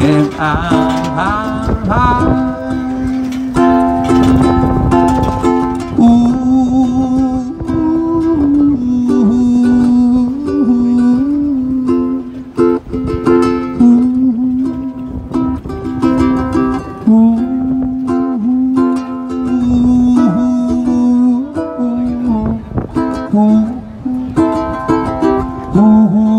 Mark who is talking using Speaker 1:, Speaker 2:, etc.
Speaker 1: and I, I, I. Ooh, ooh, ooh, Ooh.